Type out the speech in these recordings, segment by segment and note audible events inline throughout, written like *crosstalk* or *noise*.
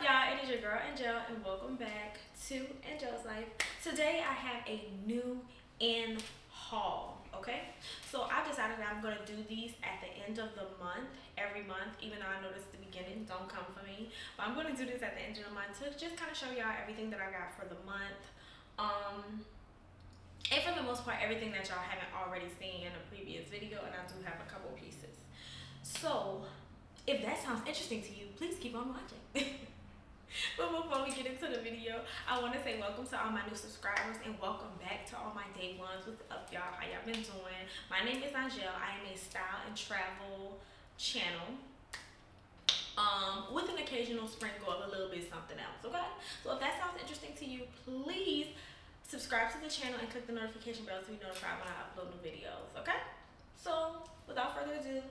up, y'all? It is your girl Angelle, and welcome back to Angelle's Life. Today, I have a new in haul. Okay, so I've decided that I'm gonna do these at the end of the month, every month. Even though I noticed the beginning don't come for me, but I'm gonna do this at the end of the month to just kind of show y'all everything that I got for the month. Um, and for the most part, everything that y'all haven't already seen in a previous video, and I do have a couple pieces. So if that sounds interesting to you, please keep on watching. *laughs* *laughs* but before we get into the video, I want to say welcome to all my new subscribers and welcome back to all my day ones. What's up, y'all? How y'all been doing? My name is Angelle. I am a style and travel channel um, with an occasional sprinkle of a little bit something else, okay? So if that sounds interesting to you, please subscribe to the channel and click the notification bell to be notified when I upload new videos, okay? So without further ado,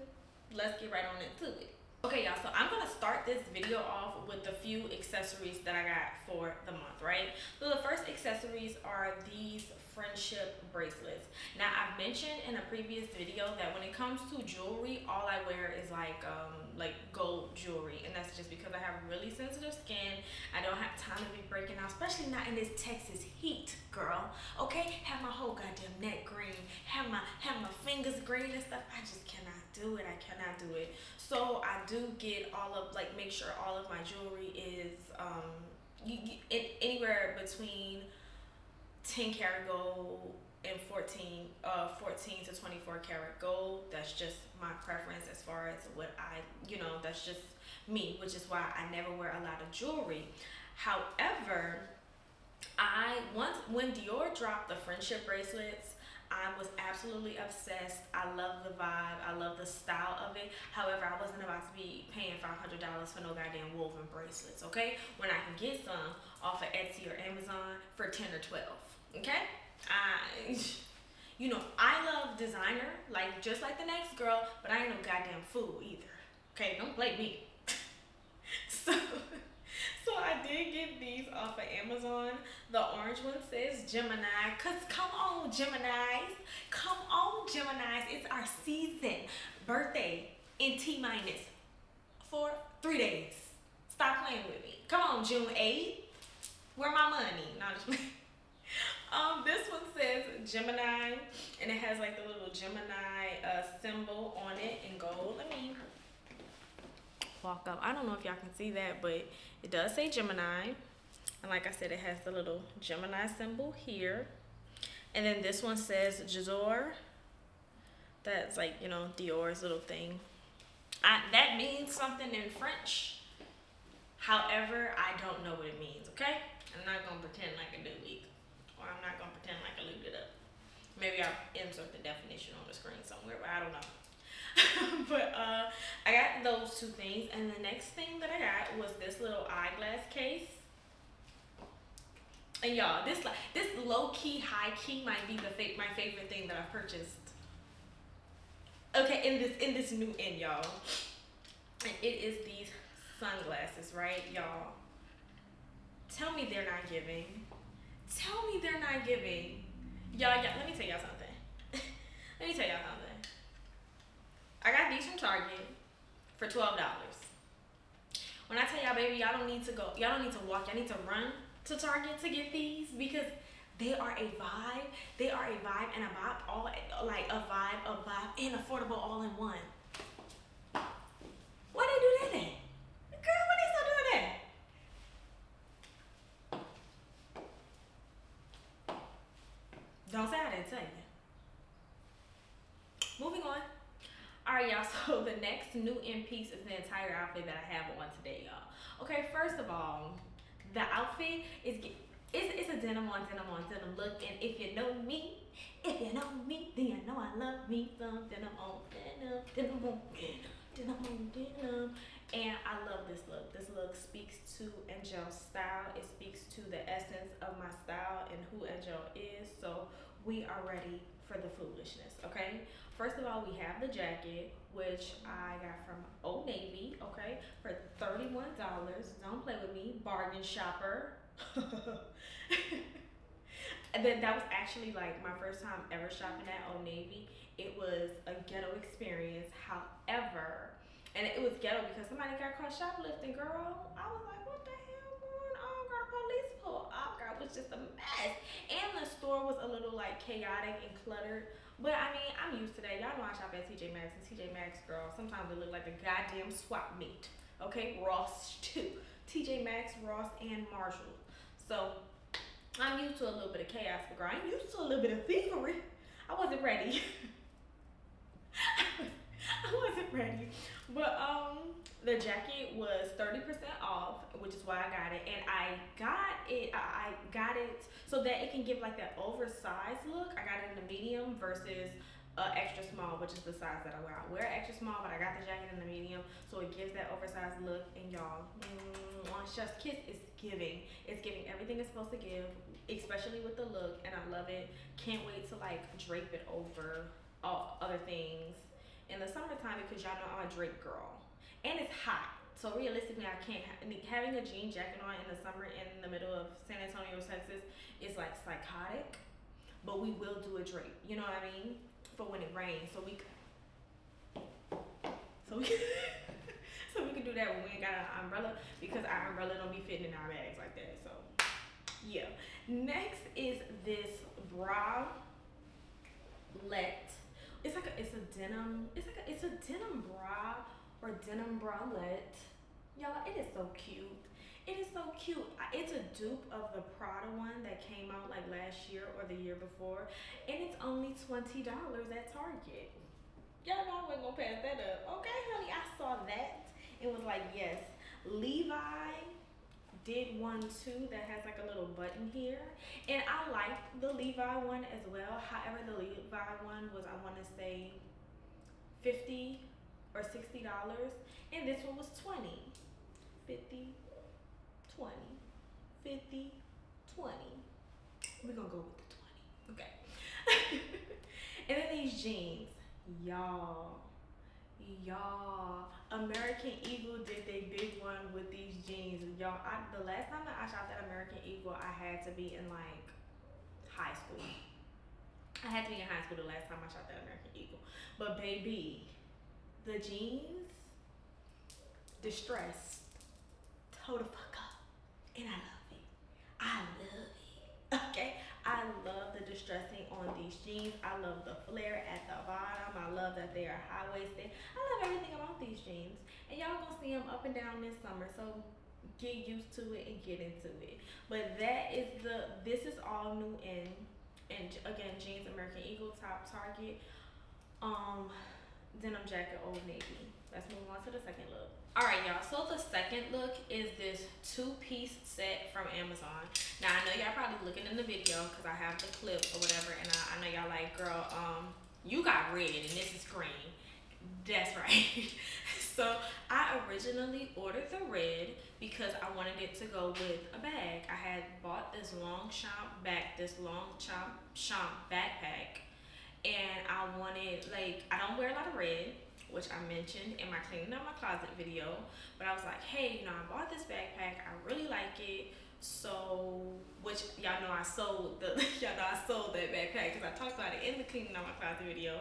let's get right on into it. Okay, y'all, so I'm gonna start this video off with a few accessories that I got for the month, right? So the first accessories are these friendship bracelets. Now, I've mentioned in a previous video that when it comes to jewelry, all I wear is like um, like gold jewelry, and that's just because I have really sensitive skin. I don't have time to be breaking out, especially not in this Texas heat, girl. Okay, have my whole goddamn neck green, have my have my fingers green and stuff. I just cannot do it. I cannot do it. So I do get all of like make sure all of my jewelry is um you, you it, anywhere between 10 karat gold and 14 uh 14 to 24 karat gold that's just my preference as far as what i you know that's just me which is why i never wear a lot of jewelry however i once when dior dropped the friendship bracelets I was absolutely obsessed. I love the vibe. I love the style of it. However, I wasn't about to be paying $500 for no goddamn woven bracelets, okay? When I can get some off of Etsy or Amazon for 10 or 12, okay? I, you know, I love designer, like just like the next girl, but I ain't no goddamn fool either. Okay, don't blame me. *laughs* so so I did get these off of Amazon. The orange one says Gemini. Cause come on, Geminis. Come on, Geminis. It's our season. Birthday in T minus for three days. Stop playing with me. Come on, June 8th. Where my money? No, just *laughs* Um, this one says Gemini, and it has like the little Gemini uh, symbol on it in gold. Let me walk up. I don't know if y'all can see that, but it does say Gemini. And like I said, it has the little Gemini symbol here. And then this one says J'adore. That's like, you know, Dior's little thing. I, that means something in French. However, I don't know what it means, okay? I'm not going to pretend like I do either. Or I'm not going to pretend like I looked it up. Maybe I'll insert the definition on the screen somewhere, but I don't know. *laughs* but uh, I got those two things, and the next thing that I got was this little eyeglass case. And y'all, this this low key, high key might be the fa- my favorite thing that I've purchased. Okay, in this in this new in y'all, and it is these sunglasses, right, y'all. Tell me they're not giving. Tell me they're not giving. Y'all, y'all let me tell y'all something. *laughs* let me tell y'all something. I got these from Target for twelve dollars. When I tell y'all, baby, y'all don't need to go. Y'all don't need to walk. Y'all need to run to Target to get these because they are a vibe. They are a vibe and a vibe all like a vibe, a vibe, and affordable all in one. Why they do that? Girl, why they still doing that? Don't say I didn't tell you. Moving on. All right, y'all. *laughs* So the next new in piece is the entire outfit that I have on today, y'all. Okay, first of all, the outfit is it's, it's a denim on denim on denim look, and if you know me, if you know me, then you know I love me some denim on denim, denim on denim, denim on denim. And I love this look. This look speaks to Angelle's style. It speaks to the essence of my style and who Angelle is. So we are ready for the foolishness, okay? First of all, we have the jacket, which I got from Old Navy, okay, for $31. Don't play with me, bargain shopper. *laughs* and then that was actually like my first time ever shopping at Old Navy. It was a ghetto experience. However, and it was ghetto because somebody got caught shoplifting, girl. I was like, what the was just a mess. And the store was a little like chaotic and cluttered. But I mean, I'm used to that. Y'all know I shop at TJ Maxx and TJ Maxx, girl. Sometimes it look like a goddamn swap meet. Okay, Ross too. TJ Maxx, Ross, and Marshall. So I'm used to a little bit of chaos, but girl, I'm used to a little bit of thievery. I wasn't ready. *laughs* I wasn't ready. But um, the jacket was 30% which is why I got it. And I got it, I got it so that it can give like that oversized look. I got it in the medium versus uh, extra small, which is the size that I wear. I wear extra small, but I got the jacket in the medium, so it gives that oversized look. And y'all, mm, Chef's Kiss is giving. It's giving everything it's supposed to give, especially with the look, and I love it. Can't wait to like drape it over all other things in the summertime because y'all know I'm a drape girl and it's hot. So realistically, I can't having a jean jacket on in the summer in the middle of San Antonio, Texas is like psychotic. But we will do a drape. You know what I mean? For when it rains, so we so we *laughs* so we can do that when we ain't got an umbrella because our umbrella don't be fitting in our bags like that. So yeah. Next is this bra let. It's like a, it's a denim. It's like a, it's a denim bra or denim bralette. Y'all, it is so cute. It is so cute. It's a dupe of the Prada one that came out like last year or the year before. And it's only $20 at Target. Y'all know I wasn't gonna pass that up. Okay, honey, I saw that. It was like, yes, Levi did one too that has like a little button here. And I like the Levi one as well. However, the Levi one was, I wanna say 50 or $60 and this one was 20 50 20 50 20 we're gonna go with the 20 okay. *laughs* And then these jeans y'all y'all. American eagle did a big one with these jeans. Y'all the last time that i shopped at american eagle i had to be in like high school. I had to be in high school the last time i shopped at american eagle. But baby the jeans, distressed, toe the fuck up. And I love it. I love it. *laughs* Okay? I love the distressing on these jeans. I love the flare at the bottom. I love that they are high-waisted. I love everything about these jeans. And y'all gonna see them up and down this summer. So get used to it and get into it. But that is the, this is all new in, and again, jeans, American Eagle, top Target. Um, denim jacket Old Navy. Let's move on to the second look. All right, y'all. So the second look is this two-piece set from Amazon. Now, I know y'all probably looking in the video because I have the clip or whatever, and I, I know y'all like, girl, um, you got red and this is green. That's right. *laughs* so I originally ordered the red because I wanted it to go with a bag. I had bought this Longchamp back, this Longchamp Champ backpack and I wanted like I don't wear a lot of red which I mentioned in my cleaning out my closet video but I was like hey you know I bought this backpack I really like it so which y'all know I sold the *laughs* y'all know I sold that backpack because I talked about it in the cleaning out my closet video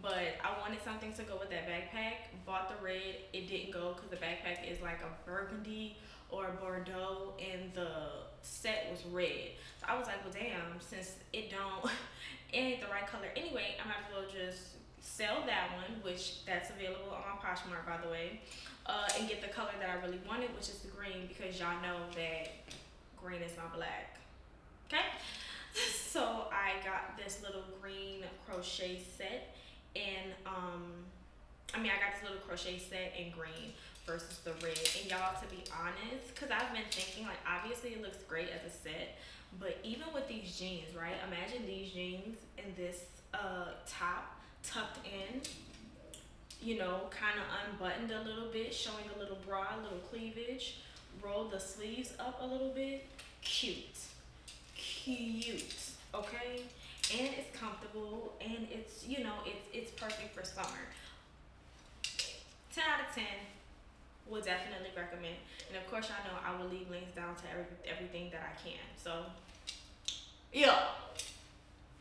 but I wanted something to go with that backpack bought the red it didn't go because the backpack is like a burgundy or Bordeaux and the set was red. So I was like, well damn, since it don't, *laughs* it ain't the right color anyway, I might as well just sell that one, which that's available on Poshmark by the way, uh, and get the color that I really wanted, which is the green because y'all know that green is my black. Okay? *laughs* So I got this little green crochet set and um I mean I got this little crochet set in green versus the red. And y'all, to be honest, because I've been thinking, like, obviously it looks great as a set, but even with these jeans, right? Imagine these jeans and this uh, top tucked in, you know, kind of unbuttoned a little bit, showing a little bra, a little cleavage, roll the sleeves up a little bit. Cute. Cute. Okay? And it's comfortable and it's, you know, it's, it's perfect for summer. 10 out of 10 would definitely recommend. And of course, y'all know I will leave links down to every, everything that I can. So, yeah.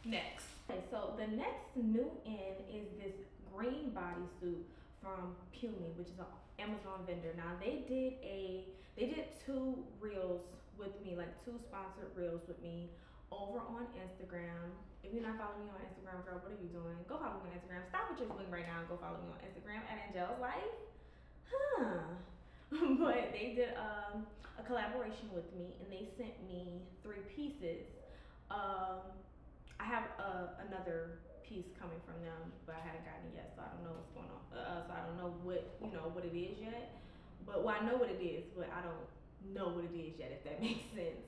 Next. Okay, so the next new in is this green bodysuit from Pumiey, which is an Amazon vendor. Now they did a, they did two reels with me, like two sponsored reels with me over on Instagram. If you're not following me on Instagram, girl, what are you doing? Go follow me on Instagram. Stop what you're doing right now and go follow me on Instagram at Angelle's Life. Huh. *laughs* but they did um, a collaboration with me and they sent me three pieces. Um, I have uh, another piece coming from them, but I haven't gotten it yet, so I don't know what's going on. Uh, so I don't know what you know what it is yet. But well, I know what it is, but I don't know what it is yet. If that *laughs* makes sense.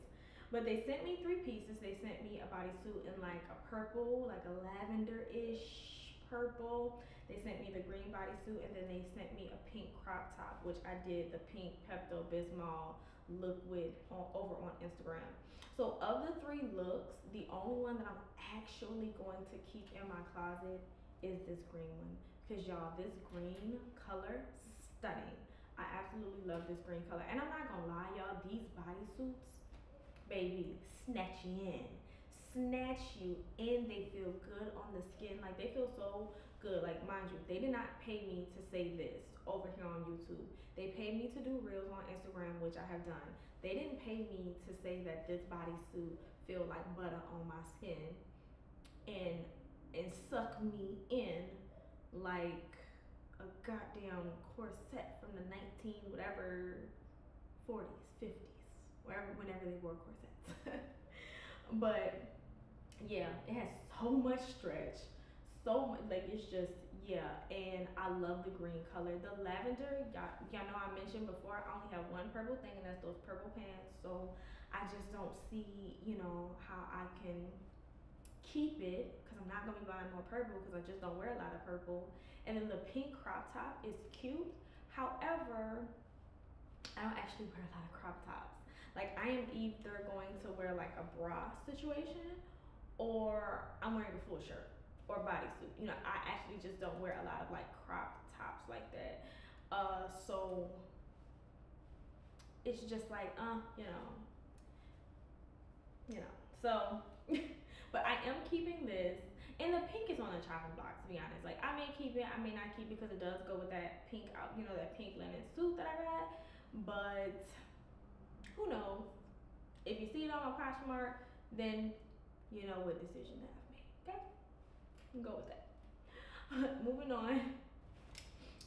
But they sent me three pieces. They sent me a bodysuit in like a purple, like a lavender-ish purple. They sent me the green bodysuit and then they sent me a pink crop top, which I did the pink Pepto Bismol look with on, over on Instagram. So of the three looks, the only one that I'm actually going to keep in my closet is this green one. Because y'all, this green color, stunning. I absolutely love this green color. And I'm not gonna lie, y'all, these bodysuits, baby, snatch you in. Snatch you and They feel good on the skin. Like they feel so good. Like mind you, they did not pay me to say this over here on YouTube. They paid me to do reels on Instagram, which I have done. They didn't pay me to say that this bodysuit feel like butter on my skin and and suck me in like a goddamn corset from the 19 whatever 40s 50s wherever whenever they wore corsets *laughs* but yeah it has so much stretch. So like it's just yeah and i love the green color. The lavender y'all, y'all know i mentioned before i only have one purple thing and that's those purple pants. So i just don't see you know how i can keep it because i'm not going to be buying more purple because i just don't wear a lot of purple. And then the pink crop top is cute. However i don't actually wear a lot of crop tops. Like i am either going to wear like a bra situation or i'm wearing a full shirt or bodysuit. You know, I actually just don't wear a lot of like crop tops like that. Uh, so it's just like, uh, you know, you know. So, *laughs* but I am keeping this, and the pink is on the chopping block. To be honest, like I may keep it, I may not keep it because it does go with that pink you know, that pink linen suit that I got. But who knows? If you see it on my Poshmark, then you know what decision to have made. Okay go with that. *laughs* Moving on.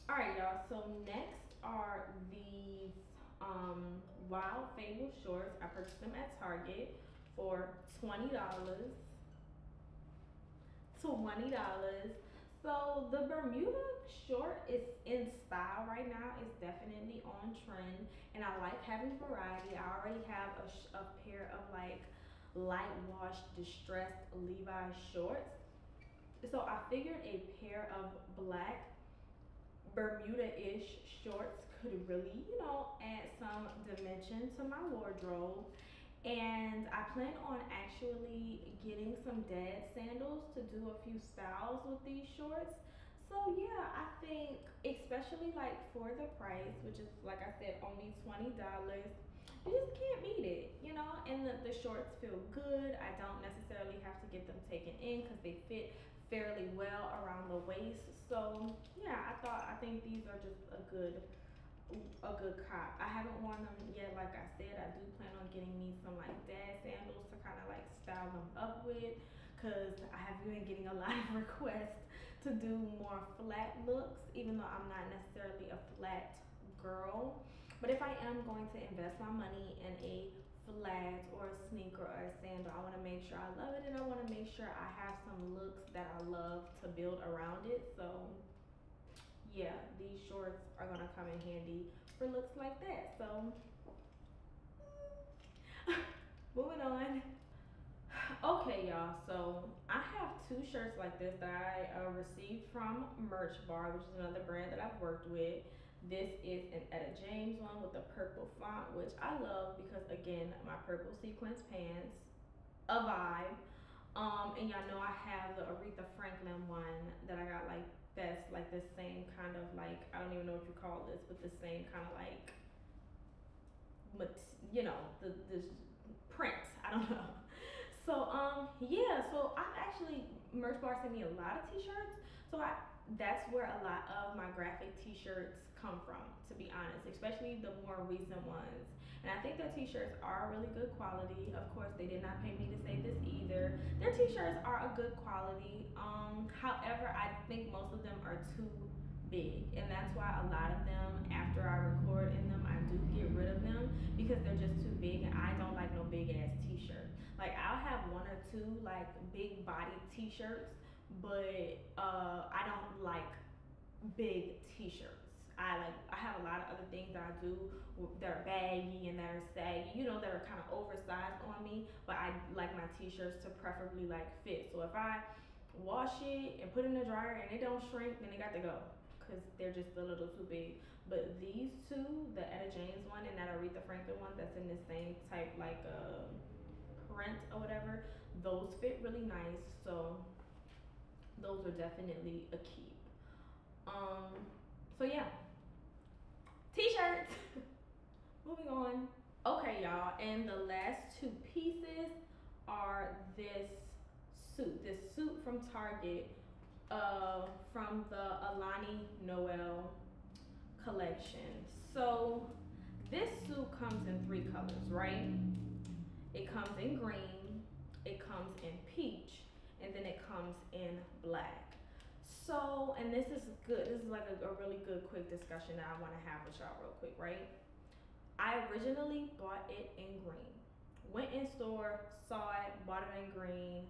All right, y'all. So next are these um, Wild Fable shorts. I purchased them at Target for twenty dollars. Twenty dollars. So the Bermuda short is in style right now. It's definitely on trend, and I like having variety. I already have a, a pair of like light wash distressed Levi shorts so I figured a pair of black Bermuda-ish shorts could really, you know, add some dimension to my wardrobe. And I plan on actually getting some dad sandals to do a few styles with these shorts. So yeah, I think especially like for the price, which is like I said, only $20, you just can't beat it, you know? And the, the shorts feel good. I don't necessarily have to get them taken in because they fit fairly well around the waist. So yeah, I thought I think these are just a good a good cop. I haven't worn them yet. Like I said, I do plan on getting me some like dad sandals to kind of like style them up with because I have been getting a *laughs* lot of requests to do more flat looks, even though I'm not necessarily a flat girl. But if I am going to invest my money in a flat or a sneaker or a sandal. I want to make sure I love it and I want to make sure I have some looks that I love to build around it. So yeah, these shorts are going to come in handy for looks like that. So *laughs* moving on. Okay, y'all. So I have two shirts like this that I uh, received from Merch Bar, which is another brand that I've worked with. This is an Etta James one with the purple font, which I love because again, my purple sequence pants, a vibe. Um, and y'all know I have the Aretha Franklin one that I got like that's like the same kind of like I don't even know what you call this, but the same kind of like, but you know the this print. I don't *laughs* know. So um yeah, so I actually merch bar sent me a lot of t-shirts. So I that's where a lot of my graphic t-shirts come from to be honest especially the more recent ones and I think their t-shirts are really good quality. Of course, they did not pay me to say this either. Their t-shirts are a good quality. Um, however, I think most of them are too big, and that's why a lot of them, after I record in them, I do get rid of them because they're just too big, and I don't like no big ass t-shirt. Like I'll have one or two like big body t-shirts, but uh, I don't like big t-shirts. I like I have a lot of other things that I do that are baggy and that are saggy, you know, that are kind of oversized on me. But I like my t-shirts to preferably like fit. So if I wash it and put it in the dryer and it don't shrink, then it got to go because they're just a little too big. But these two, the Etta James one and that Aretha Franklin one, that's in the same type like uh, print or whatever, those fit really nice. So those are definitely a keep. Um, so yeah, t-shirts. *laughs* Moving on. Okay, y'all, and the last two pieces are this suit. This suit from Target, uh, from the Alani Noel collection. So this suit comes in three colors, right? It comes in green, it comes in peach, and then it comes in black. So, and this is good. This is like a, a really good quick discussion that I want to have with y'all real quick, right? I originally bought it in green. Went in store, saw it, bought it in green.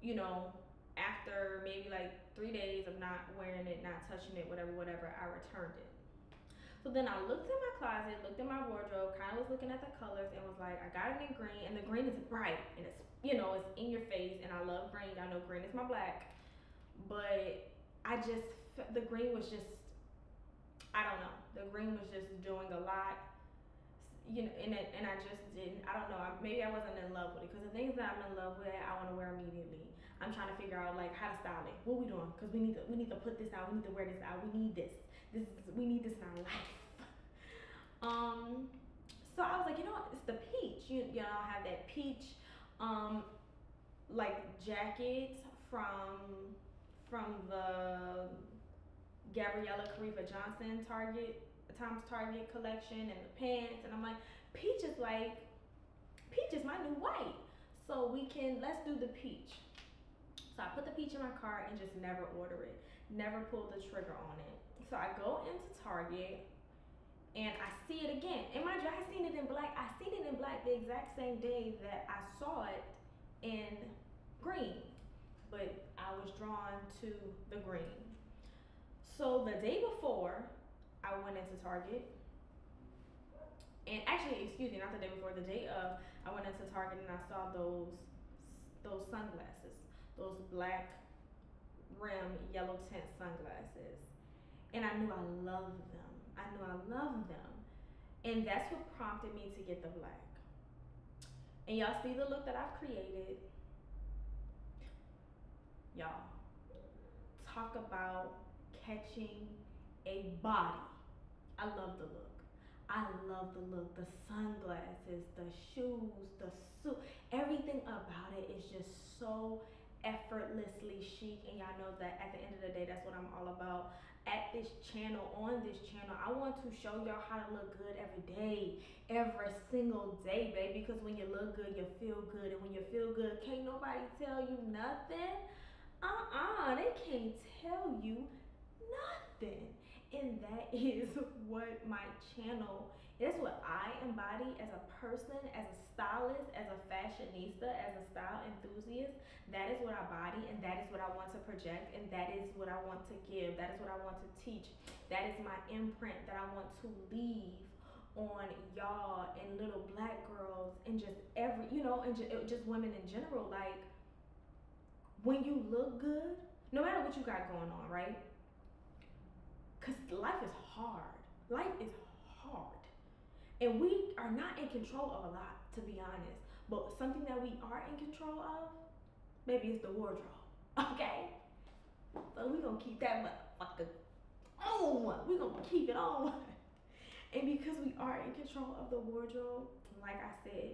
You know, after maybe like three days of not wearing it, not touching it, whatever, whatever, I returned it. So then I looked in my closet, looked in my wardrobe, kind of was looking at the colors, and was like, I got it in green, and the green is bright, and it's you know it's in your face, and I love green. I know green is my black, but I just the green was just I don't know. The green was just doing a lot, you know, and it, and I just didn't. I don't know. Maybe I wasn't in love with it because the things that I'm in love with, I want to wear immediately. I'm trying to figure out like how to style it. What we doing? Because we need to we need to put this out. We need to wear this out. We need this. This is, we need this in our life. *laughs* Um, so I was like, you know what? It's the peach. You you know have that peach, um, like jacket from from the Gabriella Kareem Johnson Target Tom's Target collection and the pants and I'm like peach is like peach is my new white so we can let's do the peach. So I put the peach in my cart and just never order it never pull the trigger on it. So I go into Target and I see it again. And mind you I seen it in black I seen it in black the exact same day that I saw it in green but I was drawn to the green. So the day before, I went into Target. And actually, excuse me, not the day before, the day of, I went into Target and I saw those those sunglasses, those black rim yellow tint sunglasses. And I knew I loved them. I knew I loved them. And that's what prompted me to get the black. And y'all see the look that I've created y'all. Talk about catching a body. I love the look. I love the look, the sunglasses, the shoes, the suit, everything about it is just so effortlessly chic. And y'all know that at the end of the day that's what i'm all about. At this channel on this channel i want to show y'all how to look good every day every single day baby because when you look good you feel good. And when you feel good can't nobody tell you nothing uh-uh, they can't tell you nothing. And that *laughs* is what my channel is what I embody as a person, as a stylist, as a fashionista, as a style enthusiast. That is what I body and that is what I want to project and that is what I want to give. That is what I want to teach. That is my imprint that I want to leave on y'all and little black girls and just every, you know, and just, uh, just women in general. Like, when you look good, no matter what you got going on, right? Because life is hard. Life is hard. And we are not in control of a lot, to be honest. But something that we are in control of, maybe it's the wardrobe. *laughs* Okay? So we're going to keep that motherfucker on. We're going to keep it on. *laughs* And because we are in control of the wardrobe, like I said,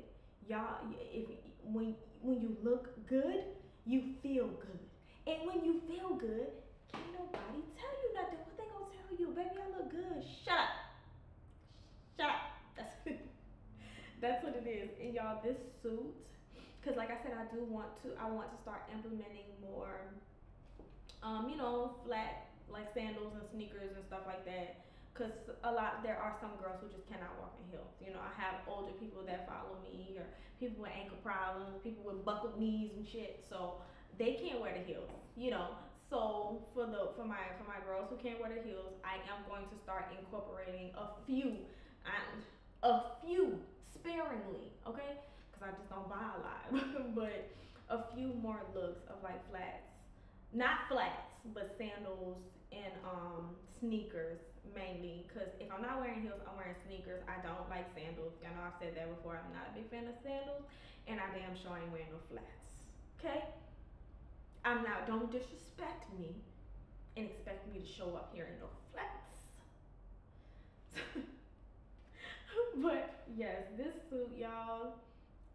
y'all, if when when you look good, you feel good. And when you feel good, can't nobody tell you nothing. What they gonna tell you? Baby, I look good. Shut up. Shut up. That's *laughs* That's what it is. And y'all, this suit, because like I said, I do want to, I want to start implementing more, um, you know, flat like sandals and sneakers and stuff like that. Cause a lot, there are some girls who just cannot walk in heels. You know, I have older people that follow me, or people with ankle problems, people with buckled knees and shit. So they can't wear the heels. You know, so for the for my for my girls who can't wear the heels, I am going to start incorporating a few and a few sparingly, okay? Because I just don't buy a lot, *laughs* but a few more looks of like flats, not flats, but sandals and um sneakers mainly. Because if I'm not wearing heels, I'm wearing sneakers. I don't like sandals. I know I've said that before. I'm not a big fan of sandals, and I damn sure ain't wearing no flats. Okay. I'm not, don't disrespect me and expect me to show up here in no flats. *laughs* but yes, this suit, y'all,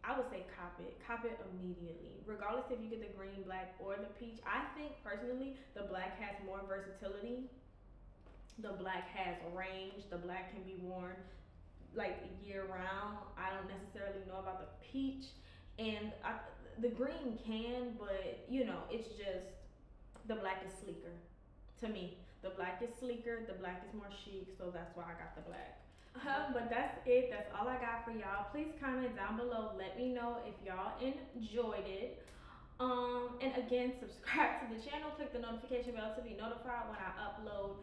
I would say cop it. Cop it immediately. Regardless if you get the green, black, or the peach. I think personally the black has more versatility. The black has range. The black can be worn like year round. I don't necessarily know about the peach. And I, the green can, but you know, it's just the black is sleeker to me. The black is sleeker, the black is more chic, so that's why I got the black. Uh, but that's it. That's all I got for y'all. Please comment down below. Let me know if y'all enjoyed it. Um, and again, *laughs* subscribe to the channel. Click the notification bell to be notified when I upload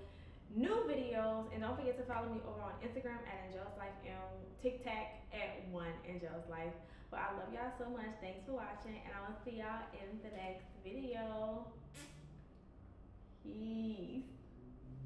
new videos. And don't forget to follow me over on Instagram at Angelle's Life and TikTok at one Angelle's Life. But I love y'all so much. Thanks for watching. And I will see y'all in the next video. Peace.